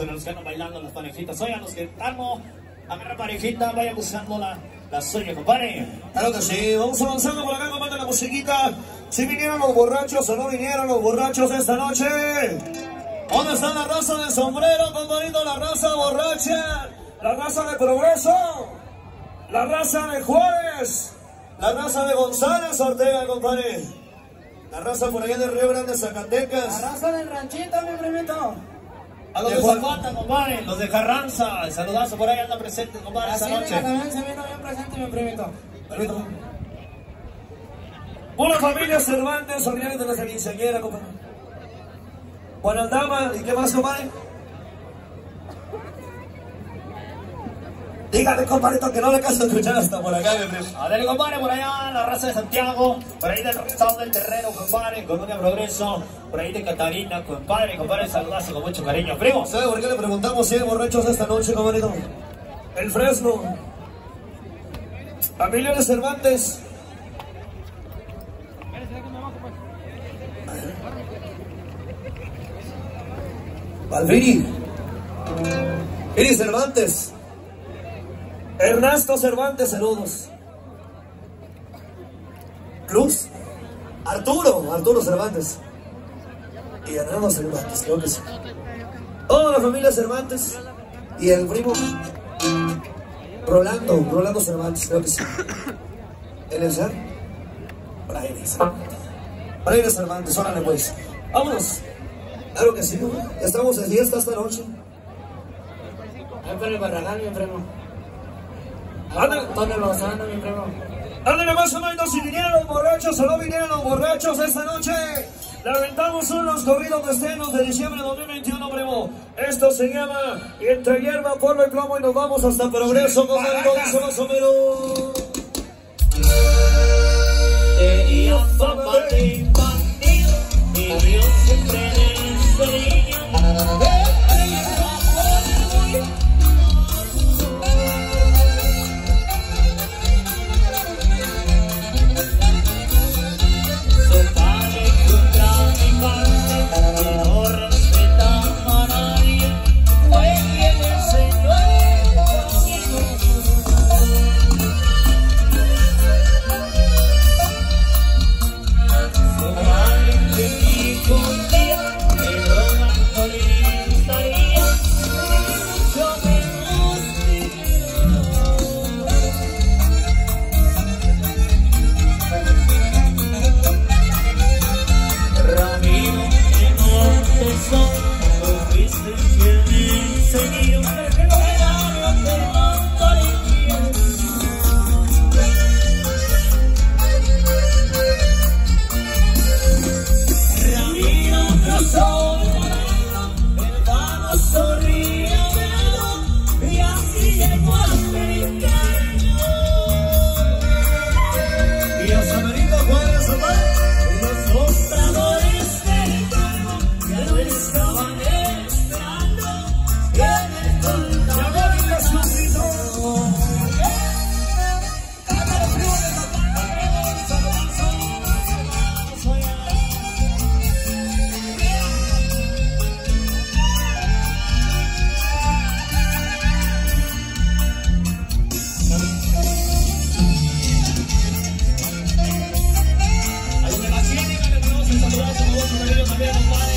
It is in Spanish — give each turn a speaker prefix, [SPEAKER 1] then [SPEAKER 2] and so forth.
[SPEAKER 1] a los que estamos, agarra parejita, vaya buscando la, la suya, compadre.
[SPEAKER 2] Claro que sí, vamos avanzando por acá, compadre, la musiquita. Si vinieron los borrachos o no vinieron los borrachos esta noche. ¿Dónde está la raza de sombrero, compadrito? La raza borracha, la raza de progreso, la raza de Juárez, la raza de González Ortega, compadre. La raza por allá de Río Grande, Zacatecas.
[SPEAKER 3] La raza del ranchito, mi primito.
[SPEAKER 2] A
[SPEAKER 1] De
[SPEAKER 2] los de
[SPEAKER 1] Zapata, compadre, los de Carranza, el saludazo por ahí anda presente, compadre, esta
[SPEAKER 3] Así de
[SPEAKER 1] noche.
[SPEAKER 3] también se vino bien presente, mi primito.
[SPEAKER 2] Permítame. Una familia Cervantes, oriente de nuestra quinceañera, compadre. Juan Aldama, ¿y qué más, compadre? Dígale, compadrito, que no le caso escuchar hasta por acá.
[SPEAKER 1] A ver, compadre, por allá, la raza de Santiago, por ahí del estado del terreno, compadre, Colonia Progreso, por ahí de Catarina, compadre, compadre, saludazo con mucho cariño, primo.
[SPEAKER 2] ¿Sabe por qué le preguntamos si hay borrachos esta noche, compadrito? El Fresno. Familia de Cervantes. Valviri. Iri Cervantes. Ernesto Cervantes, saludos. Cruz. Arturo, Arturo Cervantes. Y Hernando Cervantes, creo que sí. Toda la familia Cervantes. Y el primo Rolando, Rolando Cervantes, creo que sí. ¿El Elzar? Braille Cervantes. Cervantes, órale pues. Vámonos. Claro que sí, ya estamos de fiesta esta noche.
[SPEAKER 3] Ahí el Barragán, mi. Antonio Lozano, mi primo.
[SPEAKER 2] Ándale más o menos si vinieron los borrachos o no vinieron los borrachos esta noche. Le aventamos unos corridos destenos de diciembre de 2021, primo. Esto se llama Entre hierba, polvo y plomo y nos vamos hasta Progreso, como dice más o menos.
[SPEAKER 1] Gracias.